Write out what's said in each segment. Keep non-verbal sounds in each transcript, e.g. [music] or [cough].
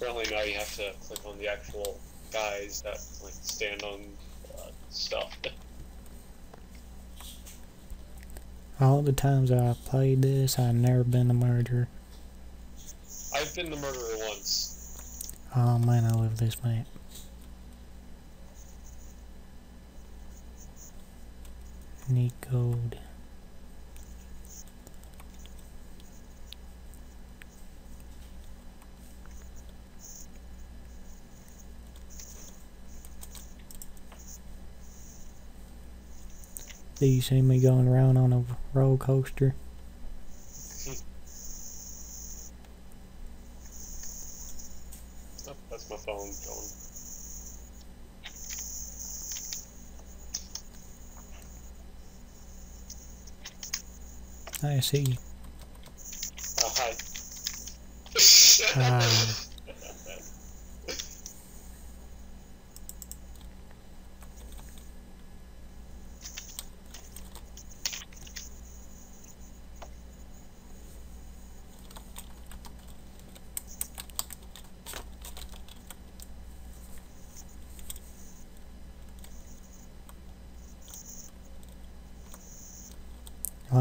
Apparently now you have to click on the actual guys that like stand on uh, stuff. [laughs] All the times I've played this, I've never been a murderer. I've been the murderer once. Oh man, I love this map. Need gold. Do you see me going around on a roller coaster? Oh, that's my phone going. I see. Oh, hi.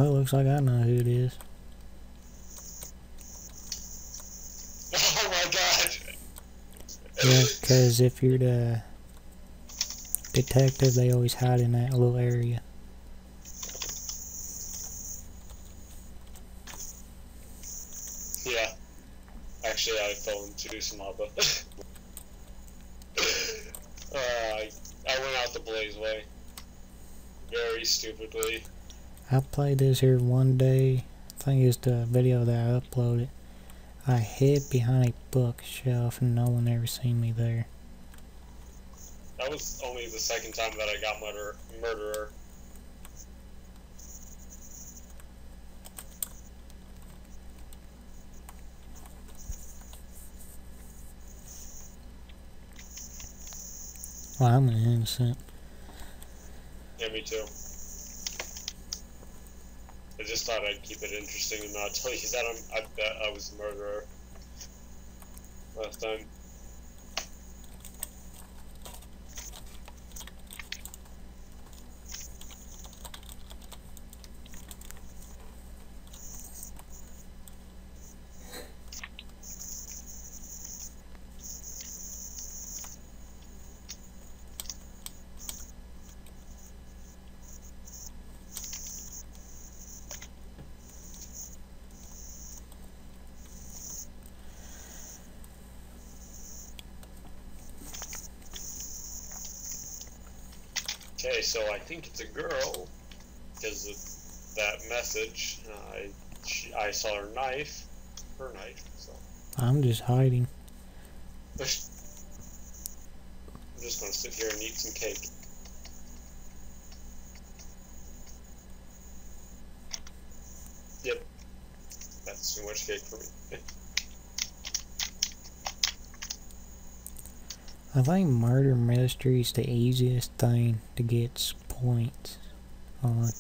It looks like I know who it is. oh my god! Yeah, because if you're the detective, they always hide in that little area. Yeah. Actually, I fell into some lava. uh, I, I went out the blaze way. Very stupidly. I played this here one day. I think it's the video that I uploaded. I hid behind a bookshelf and no one ever seen me there. That was only the second time that I got murder murderer. Well, I'm an innocent. Yeah, me too. I just thought I'd keep it interesting and not tell you [laughs] that I'm I bet I was a murderer last time. Okay, so I think it's a girl because of that message. Uh, I she, I saw her knife, her knife. So I'm just hiding. I'm just gonna sit here and eat some cake. Yep, that's too much cake for me. [laughs] I think murder mystery is the easiest thing to get points on.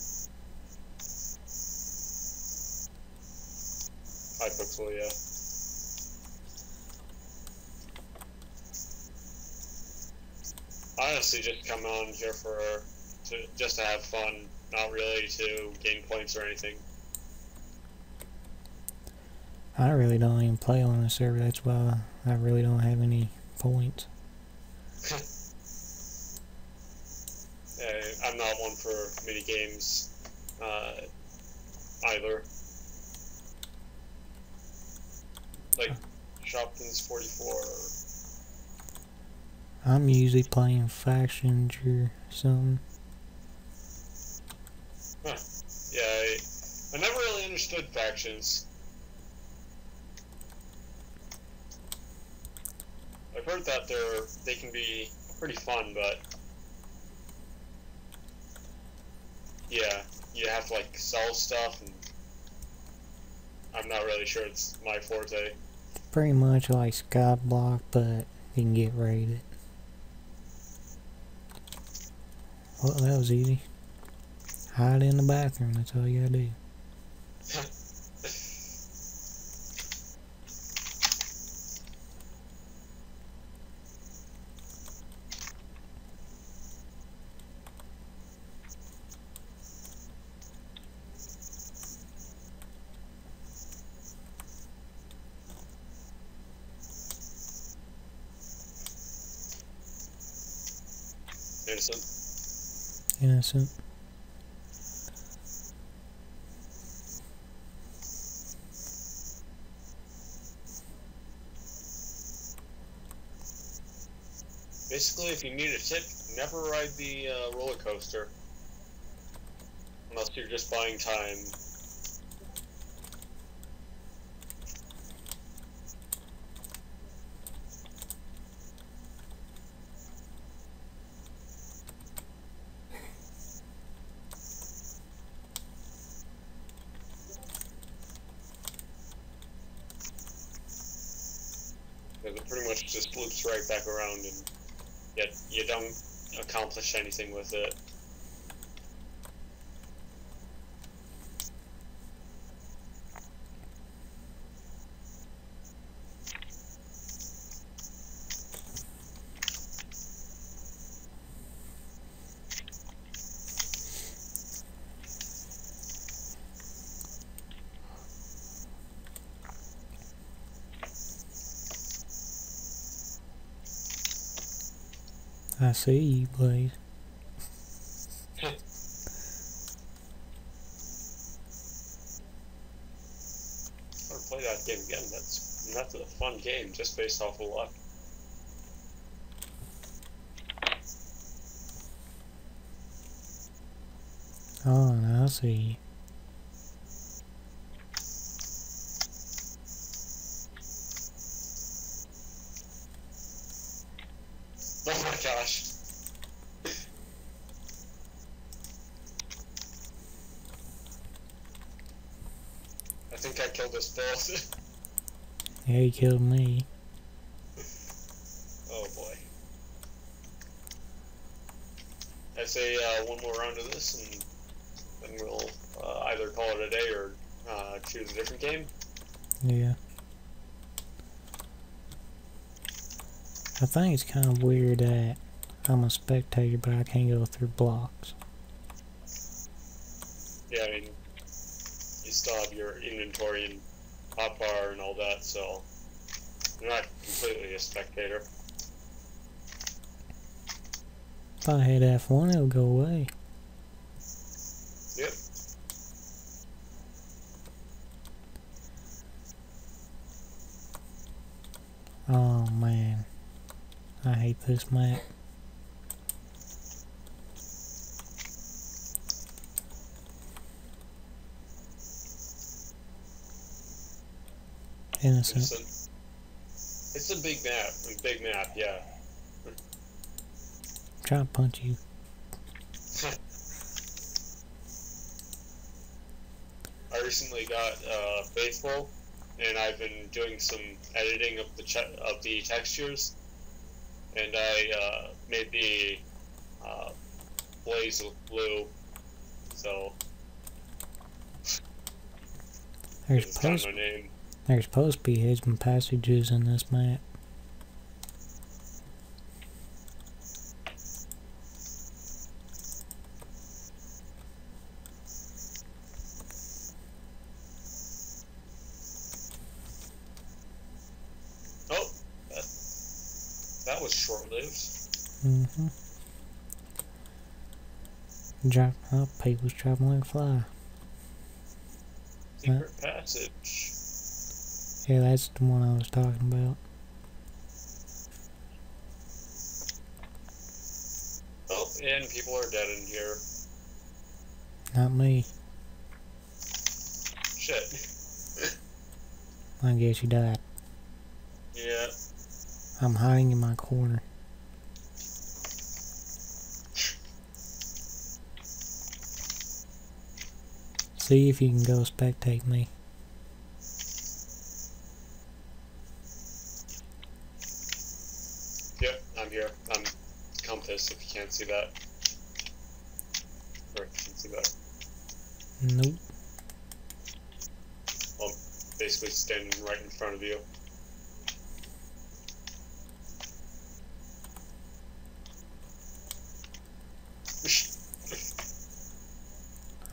Hypixel, yeah. I honestly just come on here for to just to have fun, not really to gain points or anything. I really don't even play on the server, that's why I really don't have any points. [laughs] Uh, I'm not one for mini games uh, either. Like Shopkins 44. I'm usually playing factions or something. Huh. Yeah, I, I never really understood factions. I've heard that they're they can be pretty fun, but yeah, you have to like sell stuff, and I'm not really sure it's my forte. Pretty much like Skyblock, but you can get raided. Well, that was easy. Hide in the bathroom, that's all you gotta do. [laughs] Innocent. Innocent. Basically, if you need a tip, never ride the uh, roller coaster. Unless you're just buying time. Because it pretty much just loops right back around and yet you don't accomplish anything with it. I see you, want play that game again. That's that's a fun game just based off of luck. Oh, now I see you. Oh my gosh. I think I killed us both. Yeah, you killed me. oh boy. I say uh, one more round of this, and then we'll uh, either call it a day or uh, choose a different game. Yeah. I think it's kind of weird that I'm a spectator, but I can't go through blocks. Yeah, I mean, you still have your inventory and hotbar and all that, so you're not completely a spectator. If I had F1, it would go away. Yep. Oh man. I hate this map. Innocent. It's a, it's a big map. A big map, yeah. Try to punch you. [laughs] I recently got uh, Faithful, and I've been doing some editing of the of the textures, and I uh, made the uh, blaze look blue. So There's it's kind of. There's supposed to be hidden passages in this map. Oh, that, that was short-lived. Mm-hmm. Drop up, people's traveling fly. Secret passage. Yeah, that's the one I was talking about. Oh, and people are dead in here. Not me. Shit. I guess you died. Yeah. I'm hiding in my corner. See if you can go spectate me. Yep, I'm here. I'm compass if you can't see that. Or can see that. Nope. Basically standing right in front of you.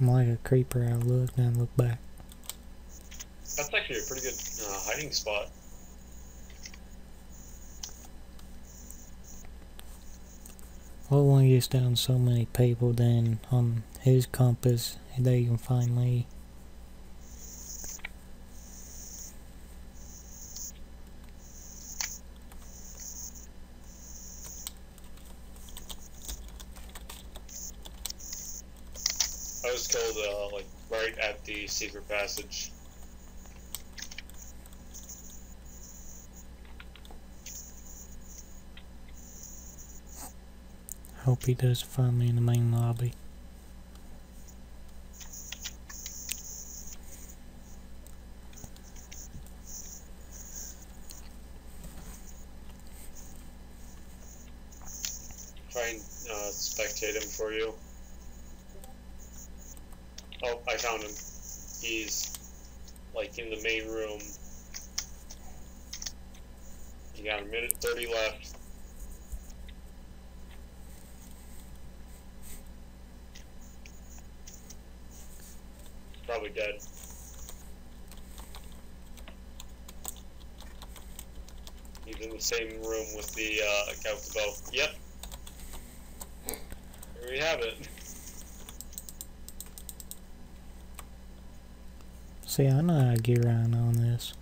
I'm like a creeper. I look and look back. That's actually a pretty good uh, hiding spot. When he gets down so many people, then on his compass, they can find me. I was killed uh, like right at the secret passage. Hope he does find me in the main lobby. Try and uh, spectate him for you. Oh, I found him. He's like in the main room. You got a minute 30 left. Probably dead. He's in the same room with the uh, guy with the bow. Yep. There we have it. See, I know how to get around on this.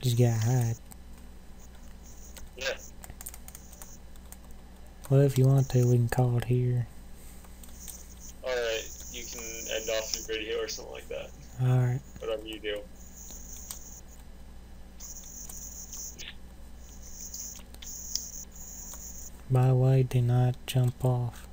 Just gotta hide. Yeah. Well, if you want to, we can call it here. Alright, you can end off your video or something like that. Alright. Whatever you do. By the way, do not jump off.